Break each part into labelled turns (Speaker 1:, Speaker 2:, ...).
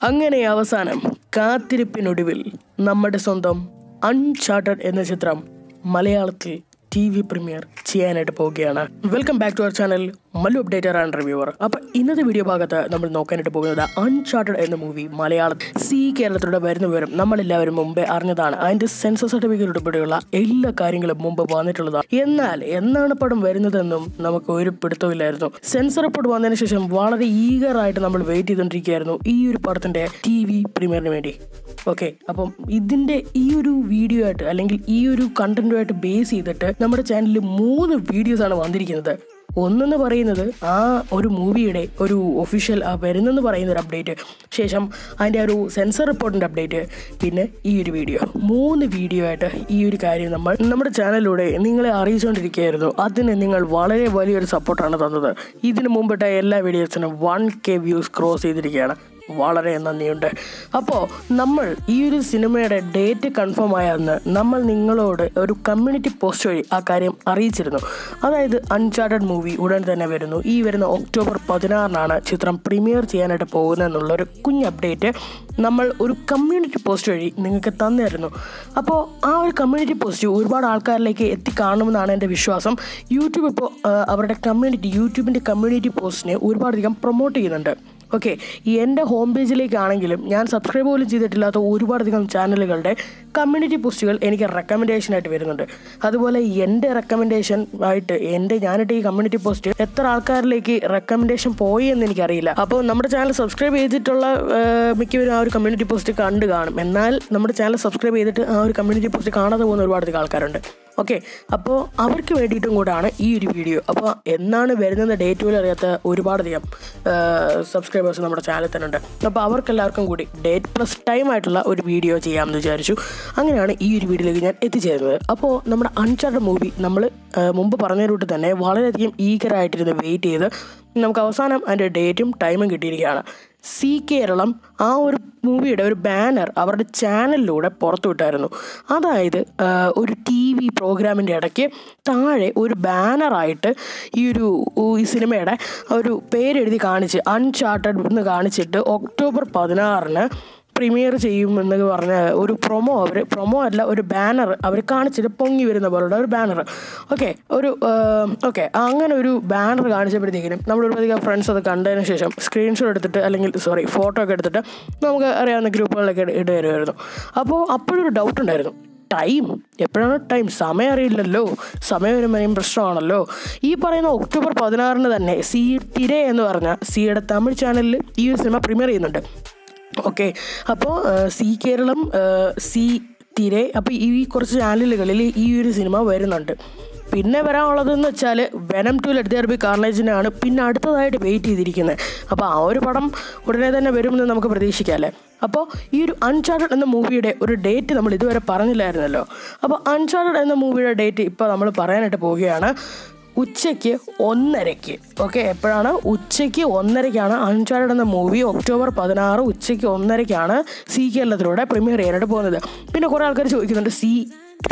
Speaker 1: അങ്ങനെ അവസാനം കാത്തിരിപ്പിനൊടുവിൽ നമ്മുടെ സ്വന്തം അൺചാർട്ടഡ് എന്ന ചിത്രം മലയാളത്തിൽ ടി വി പ്രീമിയർ ചെയ്യാനായിട്ട് പോവുകയാണ്. Welcome back to our channel Mallu updater and reviewer അപ്പൊ ഇന്നത്തെ വീഡിയോ ഭാഗത്ത് നമ്മൾ നോക്കാനായിട്ട് പോകുന്നത് അൺചാർട്ടഡ് എന്ന മൂവി മലയാളത്തിൽ സി കേരളത്തിലൂടെ വരുന്ന വിവരം നമ്മളെല്ലാവരും മുമ്പേ അറിഞ്ഞതാണ്. അതിന്റെ സെൻസർ സർട്ടിഫിക്കറ്റ് ഉൾപ്പെടെയുള്ള എല്ലാ കാര്യങ്ങളും മുമ്പ് വന്നിട്ടുള്ളതാണ്. എന്നാൽ എന്നാണ് പടം വരുന്നതെന്നും നമുക്ക് ഒരു പിടുത്തമില്ലായിരുന്നു സെൻസർ റിപ്പോർട്ട് വന്നതിന് ശേഷം വളരെ ഈഗറായിട്ട് നമ്മൾ വെയിറ്റ് ചെയ്തുകൊണ്ടിരിക്കുകയായിരുന്നു ഈ ഒരു പടത്തിന്റെ ടി വി പ്രീമിയറിന് വേണ്ടി. ഓക്കെ അപ്പം ഇതിന്റെ ഈ ഒരു വീഡിയോ ആയിട്ട് അല്ലെങ്കിൽ ഈ ഒരു കണ്ടന്റുമായിട്ട് ബേസ് ചെയ്തിട്ട് നമ്മുടെ ചാനലിൽ മൂന്ന് വീഡിയോസ് ആണ് വന്നിരിക്കുന്നത്. ഒന്നെന്ന് പറയുന്നത് ആ ഒരു മൂവിയുടെ ഒരു ഒഫീഷ്യൽ ആ വരുന്നെന്ന് പറയുന്ന ഒരു അപ്ഡേറ്റ് ശേഷം അതിന്റെ ഒരു സെൻസർ റിപ്പോർട്ടിന്റെ അപ്ഡേറ്റ് പിന്നെ ഈ ഒരു വീഡിയോ മൂന്ന് വീഡിയോ ആയിട്ട് ഈ ഒരു കാര്യം നമ്മൾ നമ്മുടെ ചാനലിലൂടെ നിങ്ങളെ അറിയിച്ചുകൊണ്ടിരിക്കുകയായിരുന്നു അതിന് നിങ്ങൾ വളരെ വലിയൊരു സപ്പോർട്ടാണ് തന്നത്. ഇതിന് മുമ്പിട്ട എല്ലാ വീഡിയോസിനും വൺ കെ വ്യൂസ് ക്രോസ് ചെയ്തിരിക്കുകയാണ്. വളരെ നന്ദിയുണ്ട്. അപ്പോൾ നമ്മൾ ഈ ഒരു സിനിമയുടെ ഡേറ്റ് കൺഫേം ആയ അന്ന് നമ്മൾ നിങ്ങളോട് ഒരു കമ്മ്യൂണിറ്റി പോസ്റ്റ് വഴി ആ കാര്യം അറിയിച്ചിരുന്നു. അതായത് അൺചാർട്ടഡ് മൂവി ഉടൻ തന്നെ വരുന്നു. ഈ വരുന്ന ഒക്ടോബർ പതിനാറിനാണ് ചിത്രം പ്രീമിയർ ചെയ്യാനായിട്ട് പോകുന്നത് എന്നുള്ള ഒരു കുഞ്ഞ് അപ്ഡേറ്റ് നമ്മൾ ഒരു കമ്മ്യൂണിറ്റി പോസ്റ്റ് വഴി നിങ്ങൾക്ക് തന്നിരുന്നു. അപ്പോൾ ആ ഒരു കമ്മ്യൂണിറ്റി പോസ്റ്റ് ഒരുപാട് ആൾക്കാരിലേക്ക് എത്തിക്കാണുമെന്നാണ് എന്റെ വിശ്വാസം. യൂട്യൂബ് ഇപ്പോൾ അവരുടെ കമ്മ്യൂണിറ്റി യൂട്യൂബിന്റെ കമ്മ്യൂണിറ്റി പോസ്റ്റിനെ ഒരുപാടധികം പ്രൊമോട്ട് ചെയ്യുന്നുണ്ട്. ഓക്കെ എന്റെ ഹോം പേജിലേക്കാണെങ്കിലും ഞാൻ സബ്സ്ക്രൈബ് പോലും ചെയ്തിട്ടില്ലാത്ത ഒരുപാടധികം ചാനലുകളുടെ കമ്മ്യൂണിറ്റി പോസ്റ്റുകൾ എനിക്ക് റെക്കമെൻഡേഷൻ ആയിട്ട് വരുന്നുണ്ട്. അതുപോലെ എന്റെ റെക്കമെൻഡേഷൻ ആയിട്ട് എന്റെ ഞാനിട്ട് ഈ കമ്മ്യൂണിറ്റി പോസ്റ്റ് എത്ര ആൾക്കാരിലേക്ക് റെക്കമെൻഡേഷൻ പോയി എന്ന് എനിക്കറിയില്ല. അപ്പോൾ നമ്മുടെ ചാനൽ സബ്സ്ക്രൈബ് ചെയ്തിട്ടുള്ള മിക്കവരും ആ ഒരു കമ്മ്യൂണിറ്റി പോസ്റ്റ് കണ്ടു കാണും. എന്നാൽ നമ്മുടെ ചാനൽ സബ്സ്ക്രൈബ് ചെയ്തിട്ട് ആ ഒരു കമ്മ്യൂണിറ്റി പോസ്റ്റ് കാണാതെ പോകുന്ന ഒരുപാടധികം ആൾക്കാരുണ്ട്. ഓക്കെ അപ്പോൾ അവർക്ക് വേണ്ടിയിട്ടും കൂടാണ് ഈ ഒരു വീഡിയോ അപ്പോൾ എന്നാണ് വരുന്നത് ഡേറ്റ് പോലും അറിയാത്ത ഒരുപാടധികം സബ്സ്ക്രൈബേഴ്സ് നമ്മുടെ ചാനലിൽ തന്നെ ഉണ്ട് അപ്പോൾ അവർക്കെല്ലാവർക്കും കൂടി ഡേറ്റ് പ്ലസ് ടൈം ആയിട്ടുള്ള ഒരു വീഡിയോ ചെയ്യാമെന്ന് വിചാരിച്ചു. അങ്ങനെയാണ് ഈ ഒരു വീഡിയോയിലേക്ക് ഞാൻ എത്തിച്ചേരുന്നത്. അപ്പോൾ നമ്മുടെ അൺചാർട്ടഡ് മൂവി നമ്മൾ മുമ്പ് പറഞ്ഞ റൂട്ട് തന്നെ വളരെയധികം ഈഗറായിട്ടിരുന്ന് വെയിറ്റ് ചെയ്ത് നമുക്ക് അവസാനം അതിന്റെ ഡേറ്റും ടൈമും കിട്ടിയിരിക്കുകയാണ്. സി കേരളം ആ ഒരു മൂവിയുടെ ഒരു ബാനർ അവരുടെ ചാനലിലൂടെ പുറത്തുവിട്ടായിരുന്നു. അതായത് ഒരു ടി വി പ്രോഗ്രാമിന്റെ ഇടയ്ക്ക് താഴെ ഒരു ബാനറായിട്ട് ഈ ഒരു ഈ സിനിമയുടെ ഒരു പേരെഴുതി കാണിച്ച് അൺചാർട്ടഡ് എന്ന് കാണിച്ചിട്ട് ഒക്ടോബർ പതിനാറിന് പ്രീമിയർ ചെയ്യുമെന്ന് പറഞ്ഞ ഒരു പ്രൊമോ അവർ പ്രൊമോ അല്ല ഒരു ബാനർ അവർ കാണിച്ചിട്ട് പൊങ്ങി വരുന്ന പോലുള്ള ഒരു ബാനർ ഓക്കെ ഒരു ഓക്കെ അങ്ങനെ ഒരു ബാനർ കാണിച്ചപ്പോഴത്തേക്കിനും നമ്മൾ ഒരുപാധികം ഫ്രണ്ട്സ് അത് കണ്ടതിന് ശേഷം സ്ക്രീൻഷോട്ട് എടുത്തിട്ട് അല്ലെങ്കിൽ സോറി ഫോട്ടോ ഒക്കെ എടുത്തിട്ട് നമുക്ക് അറിയാവുന്ന ഗ്രൂപ്പുകളിലൊക്കെ ഇട- വരുമായിരുന്നു. അപ്പോൾ അപ്പോഴൊരു ഡൗട്ട് ഉണ്ടായിരുന്നു. ടൈം എപ്പോഴാണ് ടൈം സമയം അറിയില്ലല്ലോ. സമയം മെയിൻ പ്രശ്നമാണല്ലോ. ഈ പറയുന്ന ഒക്ടോബർ പതിനാറിന് തന്നെ സി തിരെ എന്ന് പറഞ്ഞ സിയുടെ തമിഴ് ചാനലിൽ ഈ ഒരു സിനിമ പ്രീമിയർ ചെയ്യുന്നുണ്ട്. ഓക്കെ. അപ്പോൾ സി കേരളം സി തിരെ അപ്പോൾ ഈ കുറച്ച് ചാനലുകളിൽ ഈ ഒരു സിനിമ വരുന്നുണ്ട്. പിന്നെ വരാനുള്ളതെന്ന് വെച്ചാൽ Venom two let there be കാർണേജിനാണ് പിന്നെ അടുത്തതായിട്ട് വെയിറ്റ് ചെയ്തിരിക്കുന്നത് അപ്പോൾ ആ ഒരു പടം ഉടനെ തന്നെ വരുമെന്ന് നമുക്ക് പ്രതീക്ഷിക്കാം അല്ലേ? അപ്പോൾ ഈ ഒരു അൺചാർട്ടഡ് എന്ന മൂവിയുടെ ഒരു ഡേറ്റ് നമ്മൾ ഇതുവരെ പറഞ്ഞില്ലായിരുന്നല്ലോ. അപ്പോൾ അൺചാർട്ടഡ് എന്ന മൂവിയുടെ ഡേറ്റ് ഇപ്പോൾ നമ്മൾ പറയാനായിട്ട് പോവുകയാണ്. ഉച്ചയ്ക്ക് ഒന്നരയ്ക്ക്. ഓക്കെ എപ്പോഴാണ്? ഉച്ചയ്ക്ക് ഒന്നരയ്ക്കാണ് അൺചാർട്ടഡ് എന്ന മൂവി. ഒക്ടോബർ പതിനാറ് ഉച്ചയ്ക്ക് ഒന്നരയ്ക്കാണ് സി കേരളത്തിലൂടെ പ്രീമിയർ ചെയ്യാനായിട്ട് പോകുന്നത്. പിന്നെ കുറേ ആൾക്കാർ ചോദിക്കുന്നുണ്ട് സി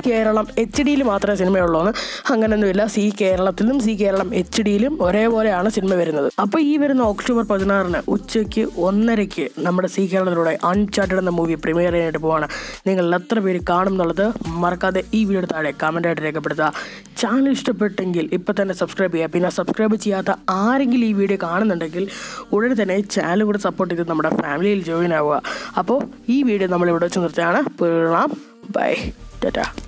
Speaker 1: കേരളം എച്ച് ഡിയിൽ മാത്രമേ സിനിമയുള്ളൂ എന്ന് അങ്ങനെയൊന്നുമില്ല സി കേരളത്തിലും സി കേരളം എച്ച് ഡിയിലും ഒരേപോലെയാണ് സിനിമ വരുന്നത്. അപ്പോൾ ഈ വരുന്ന ഒക്ടോബർ പതിനാറിന് ഉച്ചയ്ക്ക് ഒന്നരയ്ക്ക് നമ്മുടെ സി കേരളത്തിലൂടെ അൺചാർട്ടഡ് എന്ന മൂവി പ്രീമിയർ ചെയ്യാനായിട്ട് പോവാണ്. നിങ്ങൾ എത്ര പേര് കാണും എന്നുള്ളത് മറക്കാതെ ഈ വീഡിയോ താഴെ കമന്റായിട്ട് രേഖപ്പെടുത്തുക. ചാനൽ ഇഷ്ടപ്പെട്ടെങ്കിൽ ഇപ്പം തന്നെ സബ്സ്ക്രൈബ് ചെയ്യുക. പിന്നെ സബ്സ്ക്രൈബ് ചെയ്യാത്ത ആരെങ്കിലും ഈ വീഡിയോ കാണുന്നുണ്ടെങ്കിൽ ഉടനെ തന്നെ ചാനൽ കൂടെ സപ്പോർട്ട് ചെയ്ത് നമ്മുടെ ഫാമിലിയിൽ ജോയിൻ ആവുക. അപ്പോൾ ഈ വീഡിയോ നമ്മളിവിടെ വെച്ച് നിർത്തുകയാണ്. Bye Da da.